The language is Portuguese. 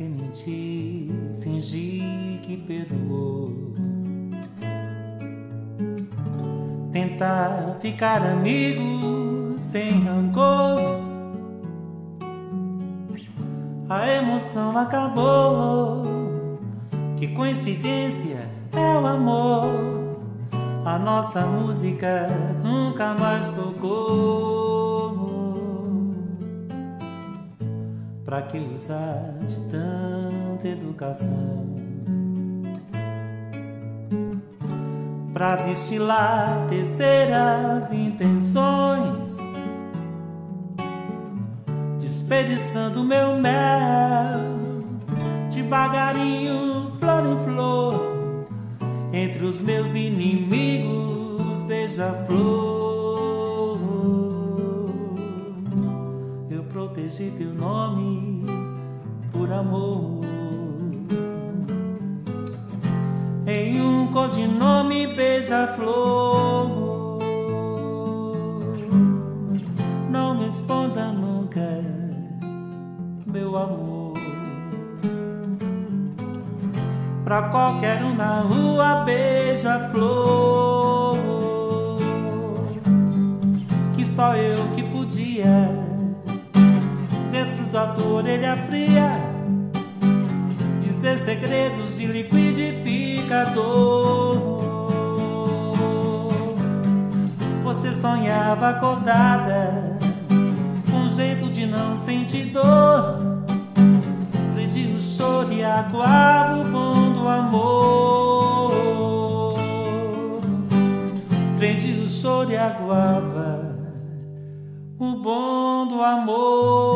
mente fingir que perdoou. Tentar ficar amigo sem rancor. A emoção acabou. Que coincidência é o amor. A nossa música nunca mais tocou. Pra que usar de tanta educação? Pra destilar terceiras intenções, desperdiçando meu mel devagarinho, flor em flor entre os meus inimigos, beija-flor. Protegi teu nome por amor. Em um codinome, beija-flor. Não me responda nunca, meu amor. pra qualquer um na rua beija-flor. Que só eu que podia, da tua orelha fria, dizer segredos de liquidificador. Você sonhava acordada, com jeito de não sentir dor Prendi o choro e aguava o bom do amor. Prendi o choro e aguava o bom do amor.